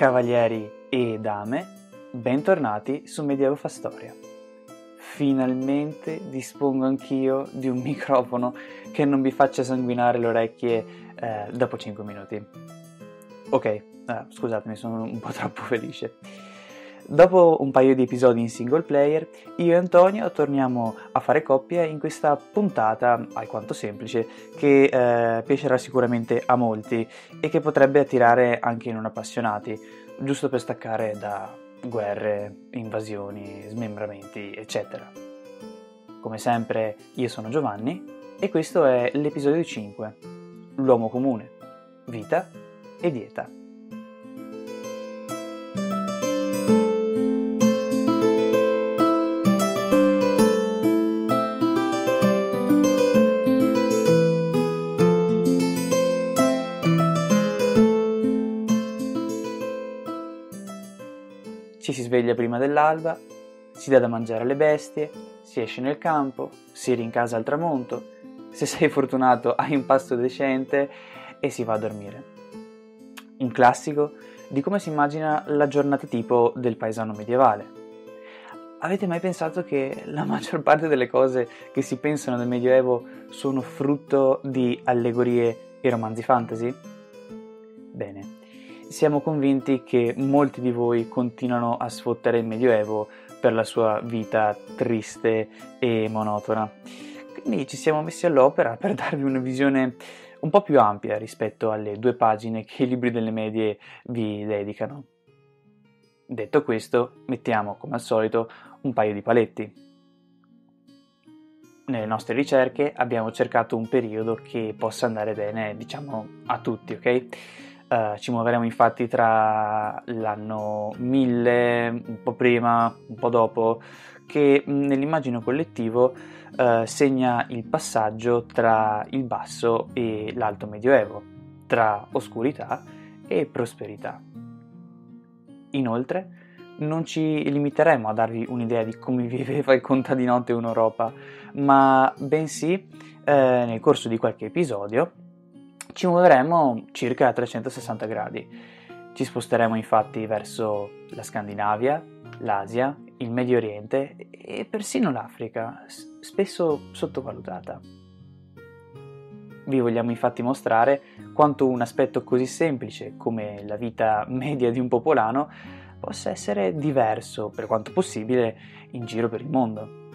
cavalieri e dame, bentornati su Medievo fa Storia. Finalmente dispongo anch'io di un microfono che non vi faccia sanguinare le orecchie eh, dopo 5 minuti. Ok, eh, scusatemi, sono un po' troppo felice. Dopo un paio di episodi in single player, io e Antonio torniamo a fare coppia in questa puntata alquanto semplice che eh, piacerà sicuramente a molti e che potrebbe attirare anche non appassionati, giusto per staccare da guerre, invasioni, smembramenti, eccetera. Come sempre, io sono Giovanni e questo è l'episodio 5, L'uomo comune, vita e dieta. Sveglia prima dell'alba, si dà da mangiare alle bestie, si esce nel campo, si rincasa al tramonto, se sei fortunato hai un pasto decente e si va a dormire. Un classico di come si immagina la giornata tipo del paesano medievale. Avete mai pensato che la maggior parte delle cose che si pensano del Medioevo sono frutto di allegorie e romanzi fantasy? Bene, siamo convinti che molti di voi continuano a sfottere il Medioevo per la sua vita triste e monotona. Quindi ci siamo messi all'opera per darvi una visione un po' più ampia rispetto alle due pagine che i libri delle medie vi dedicano. Detto questo, mettiamo come al solito un paio di paletti. Nelle nostre ricerche abbiamo cercato un periodo che possa andare bene, diciamo, a tutti, ok? Uh, ci muoveremo infatti tra l'anno 1000, un po' prima, un po' dopo, che nell'immagine collettivo uh, segna il passaggio tra il basso e l'alto medioevo, tra oscurità e prosperità. Inoltre, non ci limiteremo a darvi un'idea di come viveva il contadinotto in Europa, ma bensì eh, nel corso di qualche episodio ci muoveremo circa a 360 gradi. Ci sposteremo infatti verso la Scandinavia, l'Asia, il Medio Oriente e persino l'Africa, spesso sottovalutata. Vi vogliamo infatti mostrare quanto un aspetto così semplice come la vita media di un popolano possa essere diverso, per quanto possibile, in giro per il mondo.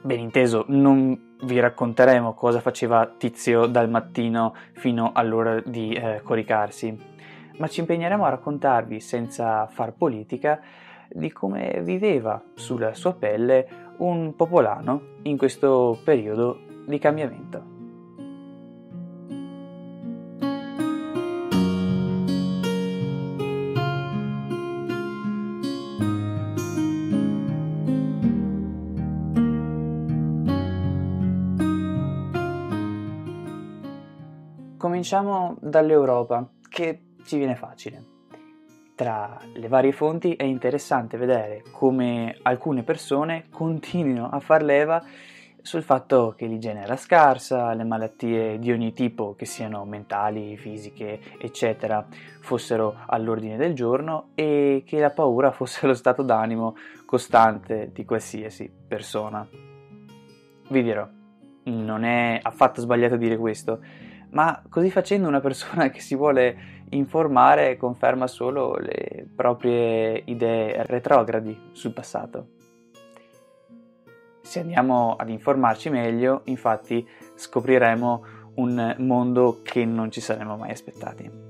Ben inteso, non vi racconteremo cosa faceva Tizio dal mattino fino all'ora di eh, coricarsi, ma ci impegneremo a raccontarvi, senza far politica, di come viveva sulla sua pelle un popolano in questo periodo di cambiamento. Cominciamo dall'Europa, che ci viene facile. Tra le varie fonti è interessante vedere come alcune persone continuino a far leva sul fatto che l'igiene era scarsa, le malattie di ogni tipo, che siano mentali, fisiche, eccetera, fossero all'ordine del giorno e che la paura fosse lo stato d'animo costante di qualsiasi persona. Vi dirò, non è affatto sbagliato dire questo, ma così facendo una persona che si vuole informare conferma solo le proprie idee retrogradi sul passato. Se andiamo ad informarci meglio, infatti scopriremo un mondo che non ci saremmo mai aspettati.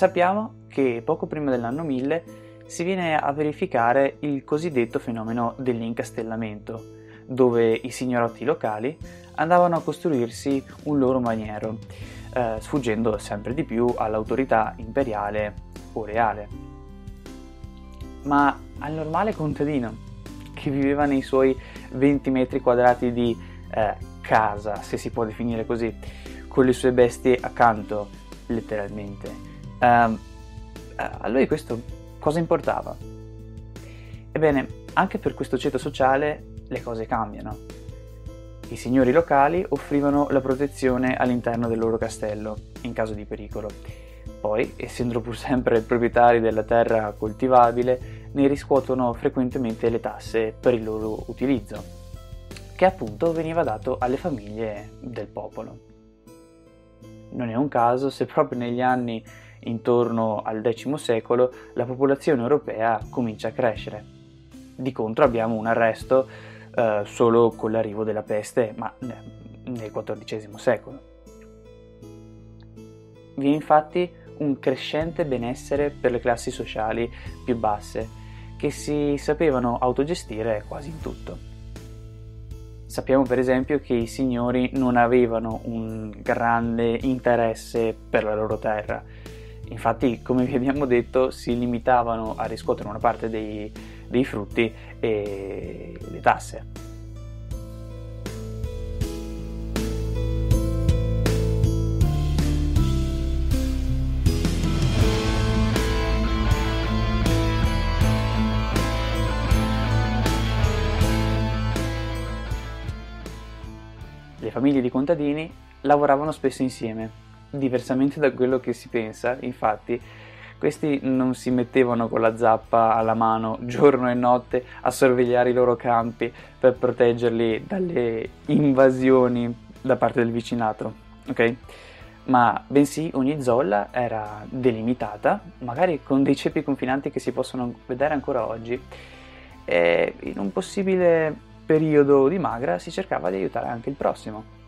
Sappiamo che poco prima dell'anno 1000 si viene a verificare il cosiddetto fenomeno dell'incastellamento, dove i signorotti locali andavano a costruirsi un loro maniero, eh, sfuggendo sempre di più all'autorità imperiale o reale. Ma al normale contadino, che viveva nei suoi 20 metri quadrati di eh, casa, se si può definire così, con le sue bestie accanto, letteralmente, Uh, a lui questo cosa importava? Ebbene, anche per questo ceto sociale le cose cambiano. I signori locali offrivano la protezione all'interno del loro castello in caso di pericolo. Poi, essendo pur sempre proprietari della terra coltivabile, ne riscuotono frequentemente le tasse per il loro utilizzo, che appunto veniva dato alle famiglie del popolo. Non è un caso se proprio negli anni intorno al X secolo la popolazione europea comincia a crescere. Di contro abbiamo un arresto eh, solo con l'arrivo della peste, ma nel XIV secolo. Vi è infatti un crescente benessere per le classi sociali più basse, che si sapevano autogestire quasi in tutto. Sappiamo per esempio che i signori non avevano un grande interesse per la loro terra, infatti come vi abbiamo detto si limitavano a riscuotere una parte dei, dei frutti e le tasse. Le famiglie di contadini lavoravano spesso insieme, diversamente da quello che si pensa, infatti questi non si mettevano con la zappa alla mano giorno e notte a sorvegliare i loro campi per proteggerli dalle invasioni da parte del vicinato, ok? Ma bensì ogni zolla era delimitata, magari con dei ceppi confinanti che si possono vedere ancora oggi, e in un possibile periodo di magra si cercava di aiutare anche il prossimo.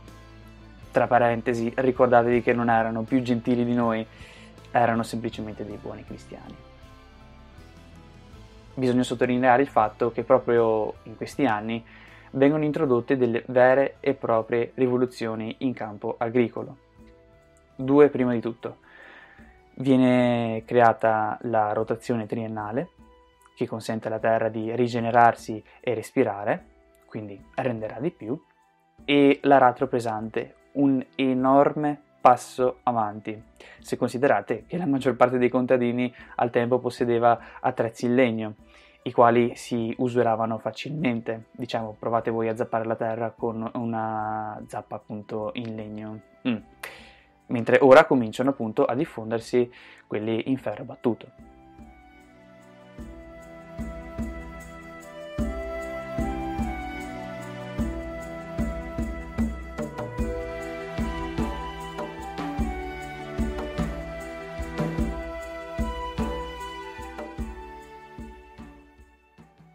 Tra parentesi, ricordatevi che non erano più gentili di noi, erano semplicemente dei buoni cristiani. Bisogna sottolineare il fatto che proprio in questi anni vengono introdotte delle vere e proprie rivoluzioni in campo agricolo. Due prima di tutto. Viene creata la rotazione triennale, che consente alla Terra di rigenerarsi e respirare, quindi renderà di più, e l'aratro pesante, un enorme passo avanti, se considerate che la maggior parte dei contadini al tempo possedeva attrezzi in legno, i quali si usuravano facilmente. Diciamo, provate voi a zappare la terra con una zappa appunto in legno. Mm. Mentre ora cominciano appunto a diffondersi quelli in ferro battuto.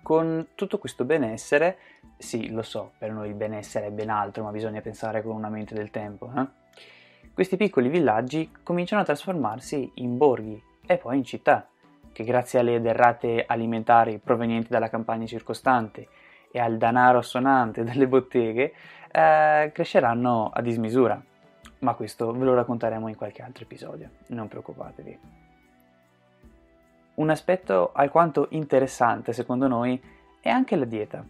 Con tutto questo benessere, sì, lo so, per noi il benessere è ben altro, ma bisogna pensare con una mente del tempo, eh? questi piccoli villaggi cominciano a trasformarsi in borghi e poi in città, che grazie alle derrate alimentari provenienti dalla campagna circostante e al denaro sonante delle botteghe, eh, cresceranno a dismisura. Ma questo ve lo racconteremo in qualche altro episodio, non preoccupatevi. Un aspetto alquanto interessante, secondo noi, è anche la dieta.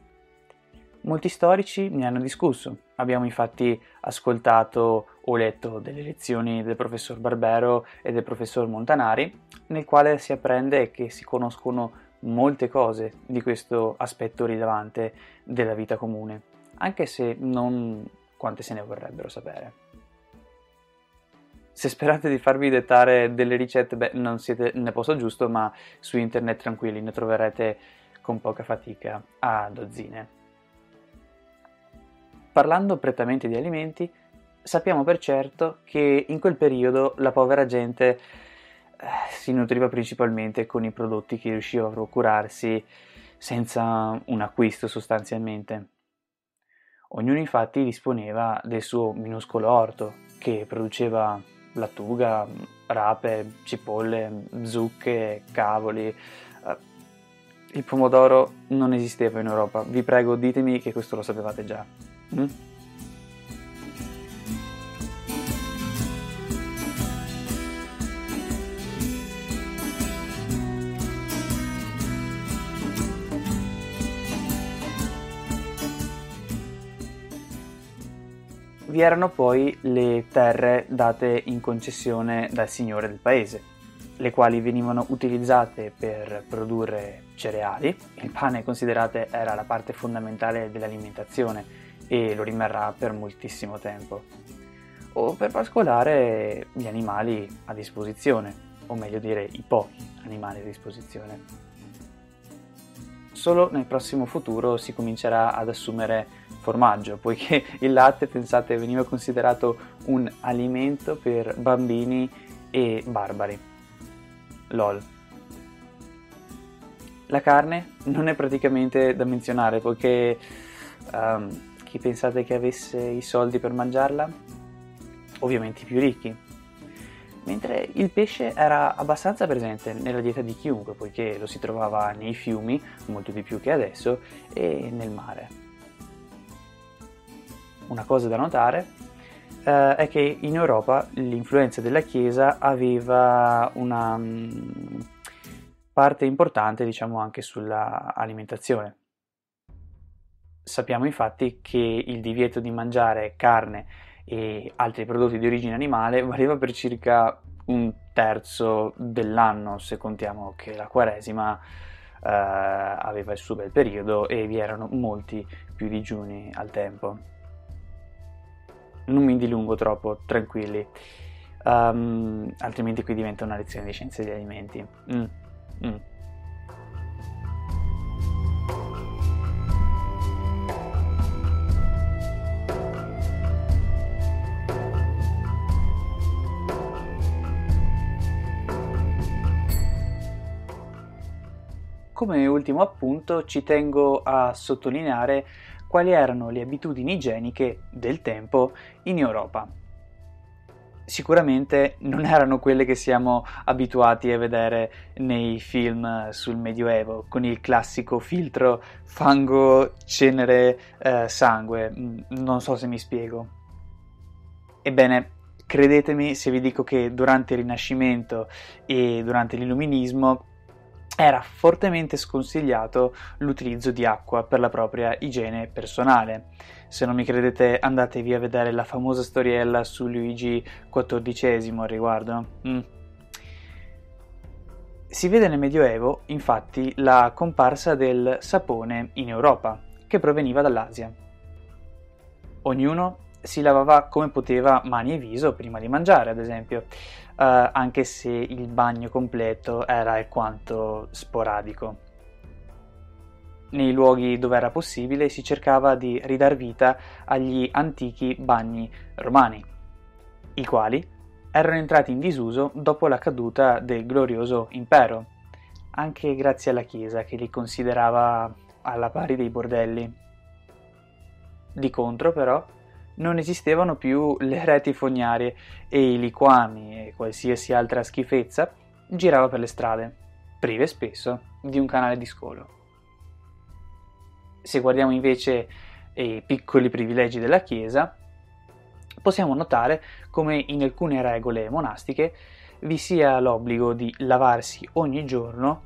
Molti storici ne hanno discusso. Abbiamo infatti ascoltato o letto delle lezioni del professor Barbero e del professor Montanari, nel quale si apprende che si conoscono molte cose di questo aspetto rilevante della vita comune, anche se non quante se ne vorrebbero sapere. Se sperate di farvi dettare delle ricette, beh, non siete nel posto giusto, ma su internet tranquilli ne troverete con poca fatica a dozzine. Parlando prettamente di alimenti, sappiamo per certo che in quel periodo la povera gente eh, si nutriva principalmente con i prodotti che riusciva a procurarsi senza un acquisto sostanzialmente. Ognuno infatti disponeva del suo minuscolo orto che produceva lattuga, rape, cipolle, zucche, cavoli. Eh, il pomodoro non esisteva in Europa, vi prego ditemi che questo lo sapevate già. Mm? Vi erano poi le terre date in concessione dal signore del paese, le quali venivano utilizzate per produrre cereali. Il pane, considerate, era la parte fondamentale dell'alimentazione e lo rimarrà per moltissimo tempo. O per pascolare gli animali a disposizione, o meglio dire i pochi animali a disposizione. Solo nel prossimo futuro si comincerà ad assumere formaggio, poiché il latte, pensate, veniva considerato un alimento per bambini e barbari. LOL. La carne non è praticamente da menzionare, poiché um, chi pensate che avesse i soldi per mangiarla? Ovviamente i più ricchi. Mentre il pesce era abbastanza presente nella dieta di chiunque, poiché lo si trovava nei fiumi, molto di più che adesso, e nel mare. Una cosa da notare eh, è che in Europa l'influenza della Chiesa aveva una um, parte importante, diciamo, anche sulla alimentazione. Sappiamo infatti che il divieto di mangiare carne e altri prodotti di origine animale valeva per circa un terzo dell'anno, se contiamo che la Quaresima eh, aveva il suo bel periodo e vi erano molti più digiuni al tempo. Non mi dilungo troppo, tranquilli, um, altrimenti qui diventa una lezione di scienze degli alimenti. Mm. Mm. Come ultimo appunto ci tengo a sottolineare quali erano le abitudini igieniche del tempo in Europa. Sicuramente non erano quelle che siamo abituati a vedere nei film sul Medioevo, con il classico filtro fango, cenere, eh, sangue. Mm, non so se mi spiego. Ebbene, credetemi se vi dico che durante il Rinascimento e durante l'Illuminismo era fortemente sconsigliato l'utilizzo di acqua per la propria igiene personale. Se non mi credete andatevi a vedere la famosa storiella su Luigi XIV al riguardo. Mm. Si vede nel Medioevo, infatti, la comparsa del sapone in Europa, che proveniva dall'Asia. Ognuno si lavava come poteva mani e viso prima di mangiare, ad esempio, uh, anche se il bagno completo era alquanto sporadico. Nei luoghi dove era possibile si cercava di ridar vita agli antichi bagni romani, i quali erano entrati in disuso dopo la caduta del glorioso impero, anche grazie alla Chiesa che li considerava alla pari dei bordelli. Di contro, però, non esistevano più le reti fognarie e i liquami e qualsiasi altra schifezza girava per le strade, prive spesso di un canale di scolo. Se guardiamo invece i piccoli privilegi della Chiesa, possiamo notare come in alcune regole monastiche vi sia l'obbligo di lavarsi ogni giorno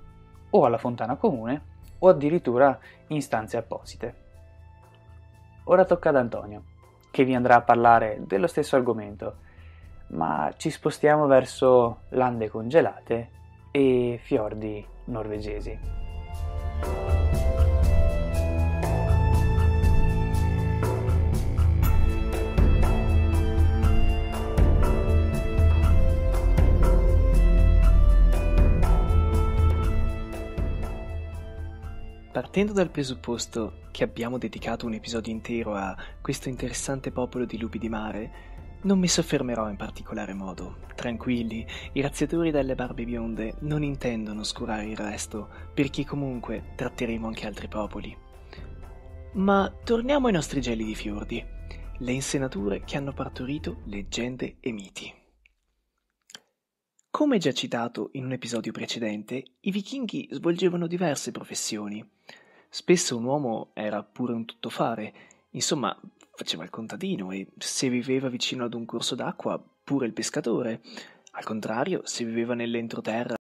o alla fontana comune o addirittura in stanze apposite. Ora tocca ad Antonio che vi andrà a parlare dello stesso argomento, ma ci spostiamo verso lande congelate e fiordi norvegesi. Partendo dal presupposto che abbiamo dedicato un episodio intero a questo interessante popolo di lupi di mare, non mi soffermerò in particolare modo. Tranquilli, i razziatori dalle barbe bionde non intendono oscurare il resto, perché comunque tratteremo anche altri popoli. Ma torniamo ai nostri gelidi fiordi, le insenature che hanno partorito leggende e miti. Come già citato in un episodio precedente, i vichinghi svolgevano diverse professioni. Spesso un uomo era pure un tuttofare, insomma, faceva il contadino e se viveva vicino ad un corso d'acqua, pure il pescatore. Al contrario, se viveva nell'entroterra